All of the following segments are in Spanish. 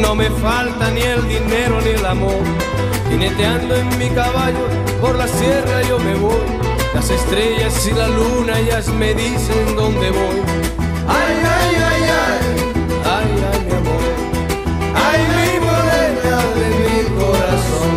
No me falta ni el dinero ni el amor. Jineteando en mi caballo por la sierra yo me voy. Las estrellas y la luna ellas me dicen dónde voy. Ay, ay, ay, ay, ay, ay, mi amor. Ay, mi morena de mi corazón.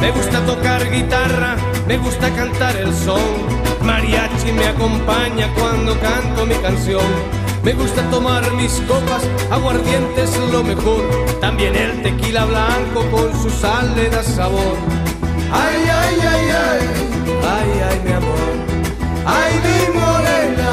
Me gusta tocar guitarra, me gusta cantar el son. Mariachi me acompaña cuando canto mi canción. Me gusta tomar mis copas, aguardiente es lo mejor. También el tequila blanco con su sal le da sabor. Ay, ay, ay, ay, ay, ay, mi amor. Ay, mi morena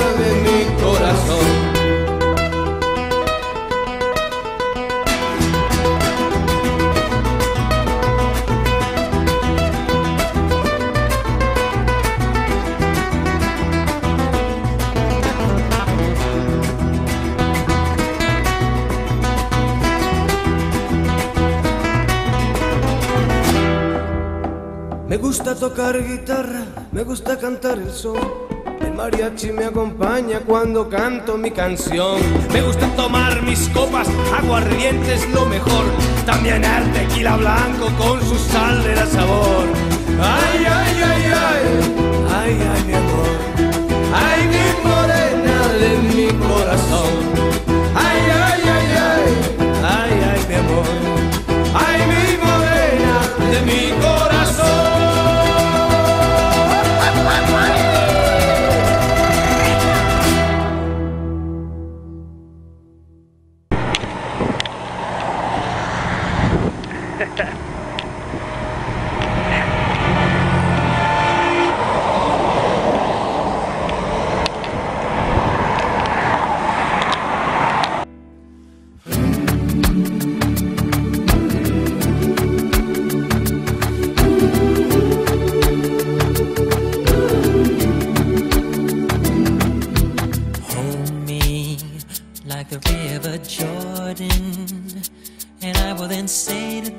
Me gusta tocar guitarra, me gusta cantar el son. El mariachi me acompaña cuando canto mi canción. Me gusta tomar mis copas, aguardiente es lo mejor. También el tequila blanco con su sal le da sabor. Ay, ay, ay, ay, ay, ay, mi amor. Ay, mi morena de mi corazón.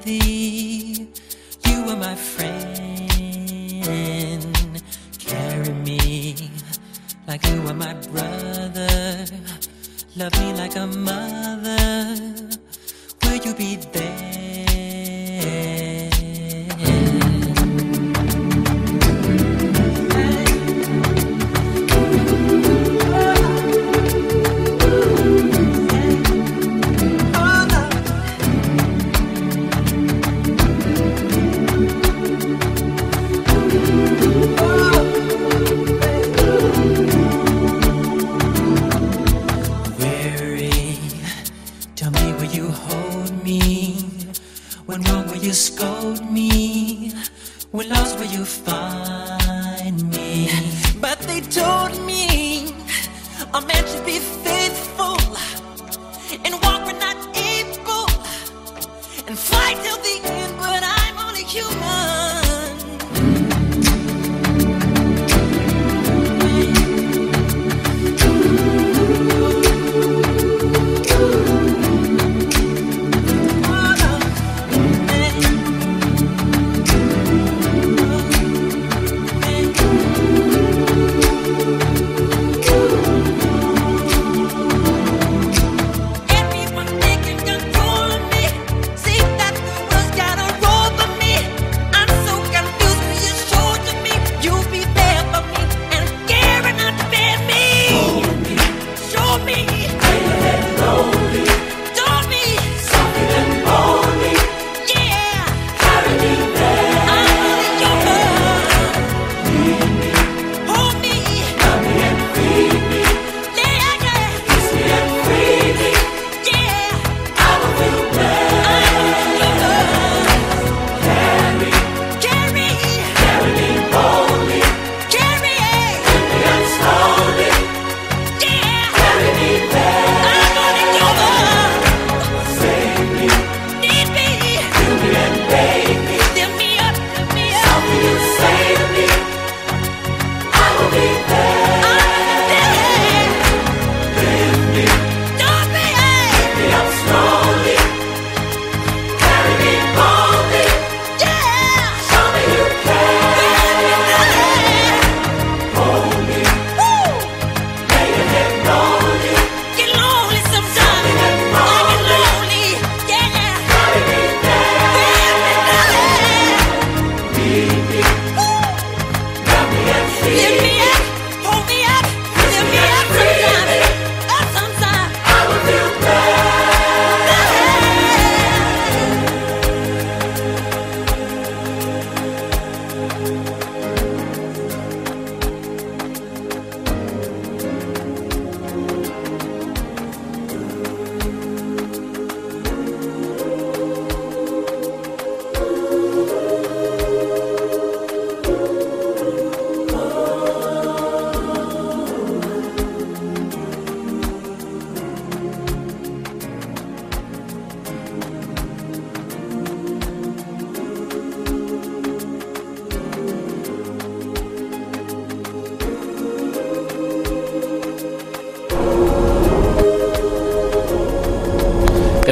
You are my friend. Carry me like you are my brother. Love me like a mother. will you hold me? When wrong will you scold me? When lost will you find me? But they told me I meant to be.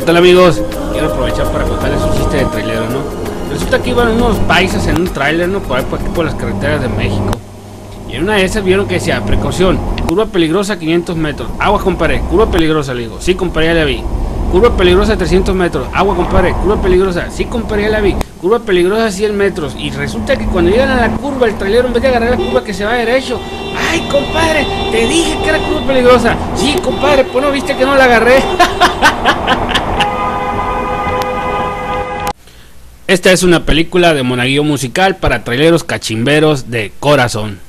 Tal amigos? Quiero aprovechar para contarles un chiste de trailero, ¿no? Resulta que iban unos paisas en un trailer, ¿no? Por ahí por, aquí por las carreteras de México. Y en una de esas vieron que decía, precaución, curva peligrosa 500 metros. Agua, compadre, curva peligrosa, le digo. Sí, compadre, ya la vi. Curva peligrosa 300 metros. Agua, compadre, curva peligrosa. Sí, compadre, ya la vi. Curva peligrosa 100 metros. Y resulta que cuando llegan a la curva, el trailero en vez de agarrar la curva que se va derecho. ¡Ay, compadre! Te dije que era curva peligrosa. Sí, compadre, pues no viste que no la agarré. Esta es una película de monaguillo musical para traileros cachimberos de corazón.